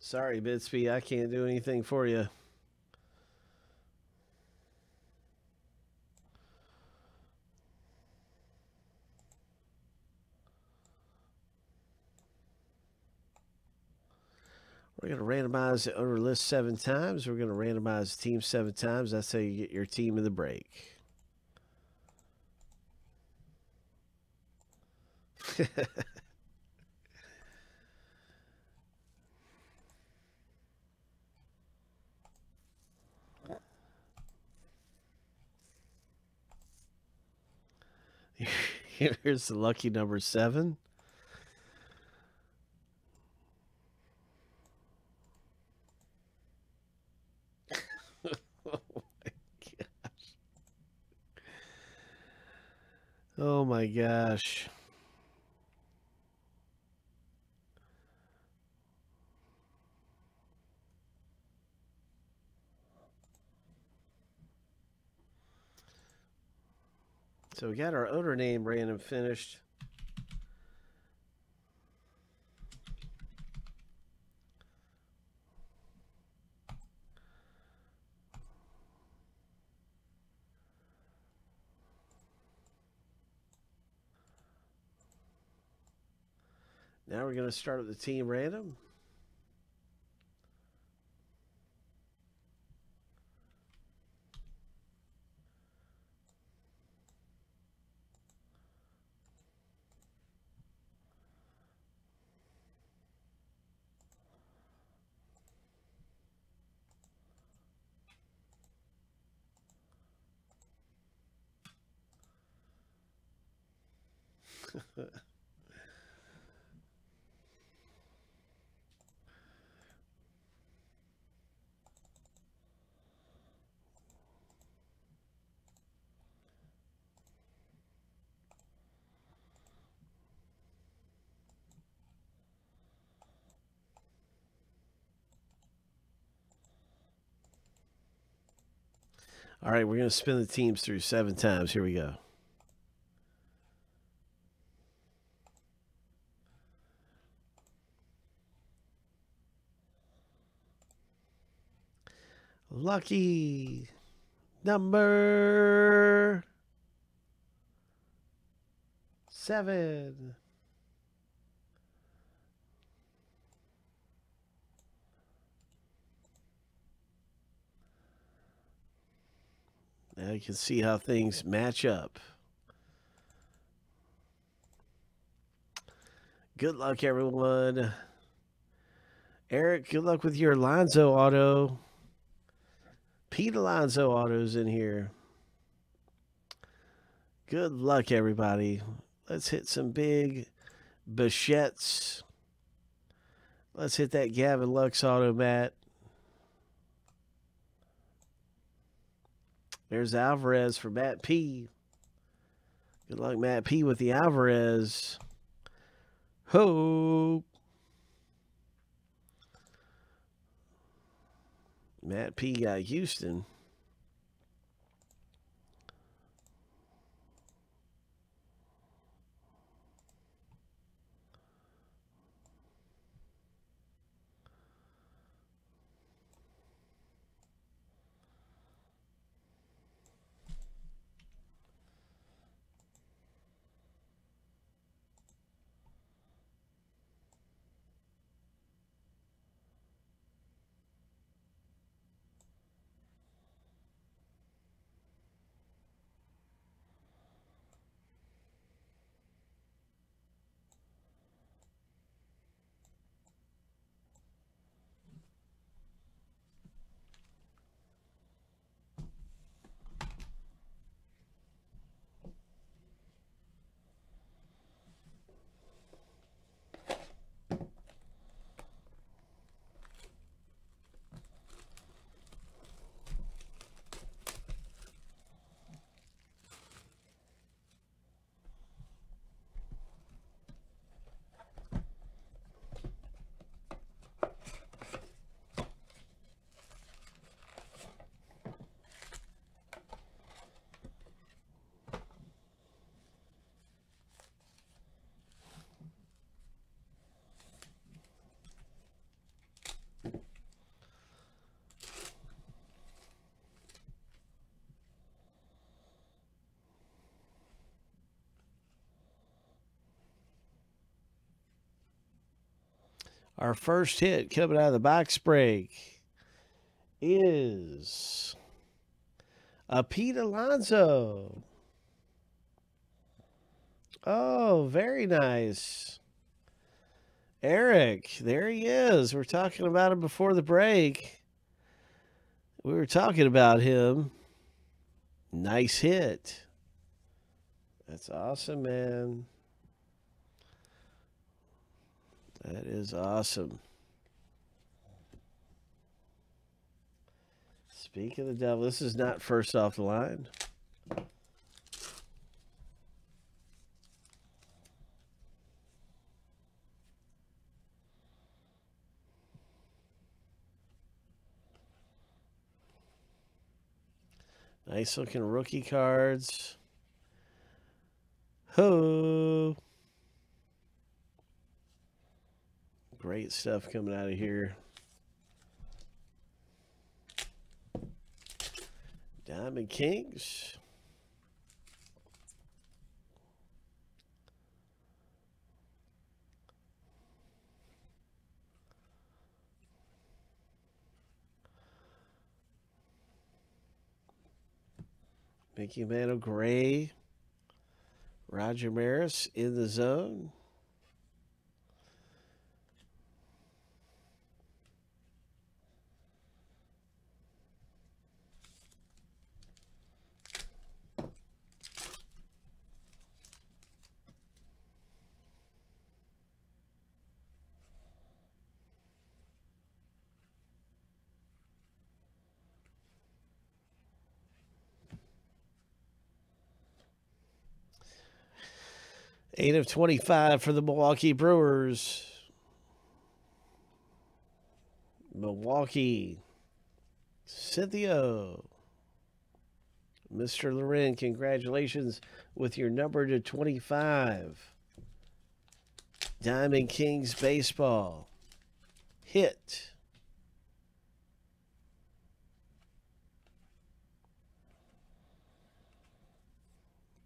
Sorry, Bitsby, I can't do anything for you. We're going to randomize the owner list seven times. We're going to randomize the team seven times. That's how you get your team in the break. Here's the lucky number seven. Oh my gosh. So we got our owner name random finished. Now we're going to start with the team random. All right, we're going to spin the teams through seven times. Here we go. Lucky number seven. Now you can see how things match up. Good luck, everyone. Eric, good luck with your Alonso auto. Pete Alonso autos in here. Good luck, everybody. Let's hit some big Bichettes. Let's hit that Gavin Lux auto, Matt. There's Alvarez for Matt P. Good luck, Matt P. with the Alvarez. Hope. Matt P. got Houston. Our first hit coming out of the box break is a Pete Alonso. Oh, very nice. Eric, there he is. We're talking about him before the break. We were talking about him. Nice hit. That's awesome, man. That is awesome. Speak of the devil, this is not first off the line. Nice looking rookie cards. Ho! Great stuff coming out of here. Diamond Kings. Mickey Mantle Gray. Roger Maris in the zone. Eight of 25 for the Milwaukee Brewers. Milwaukee. Cynthia. Mr. Loren, congratulations with your number to 25. Diamond Kings Baseball. Hit.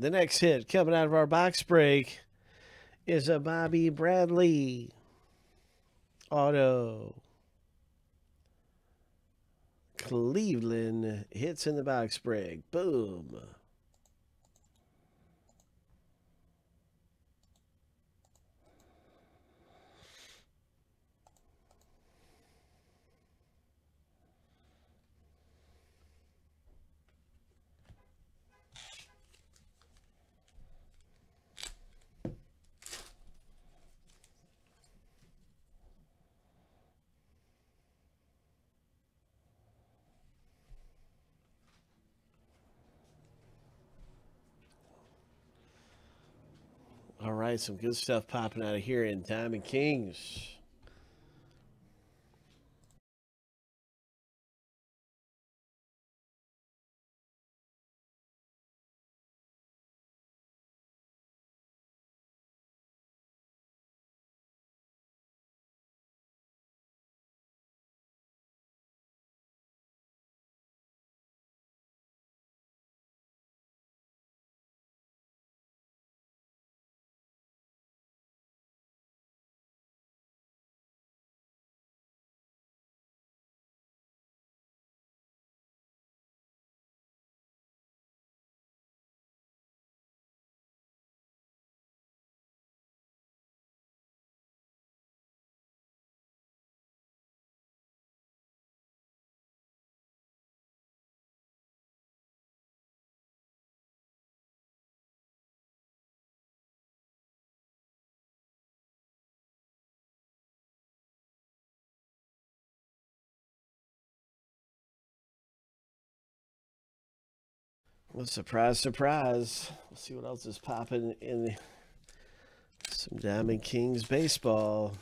The next hit coming out of our box break is a Bobby Bradley auto. Cleveland hits in the box break. Boom. All right, some good stuff popping out of here in Diamond Kings. Well, surprise, surprise. Let's see what else is popping in the some Diamond Kings baseball.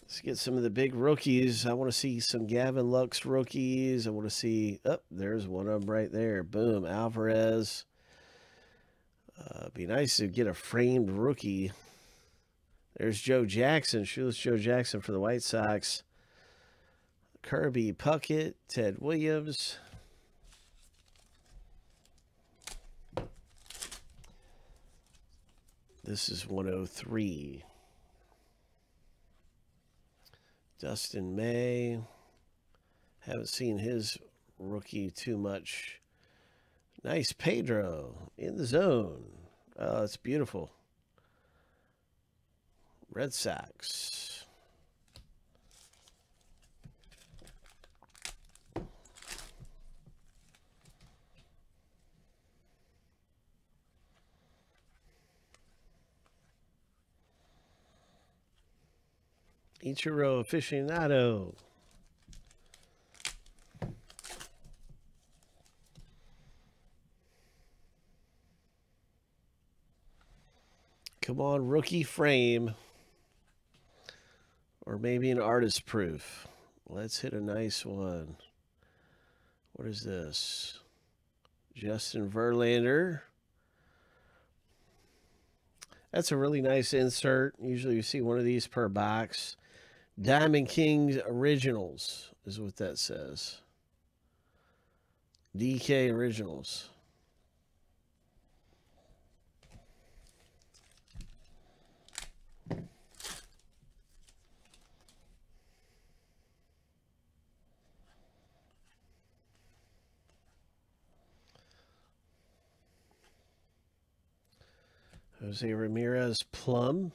Let's get some of the big rookies. I want to see some Gavin Lux rookies. I want to see, oh, there's one of them right there. Boom, Alvarez. Uh, be nice to get a framed rookie. There's Joe Jackson, shoeless Joe Jackson for the White Sox. Kirby Puckett, Ted Williams. This is 103. Dustin May. Haven't seen his rookie too much. Nice Pedro in the zone. Oh, it's beautiful. Red Sox. Ichiro aficionado. Come on, rookie frame. Or maybe an artist proof. Let's hit a nice one. What is this? Justin Verlander. That's a really nice insert. Usually you see one of these per box. Diamond Kings Originals is what that says. DK Originals. Jose Ramirez Plum.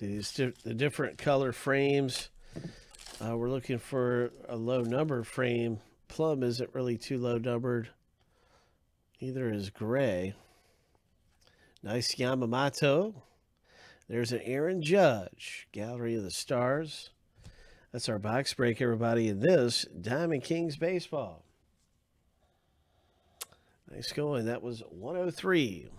See these di the different color frames. Uh, we're looking for a low number frame. Plum isn't really too low numbered. Neither is gray. Nice Yamamoto. There's an Aaron Judge. Gallery of the Stars. That's our box break, everybody, in this Diamond Kings Baseball. Nice going. That was 103.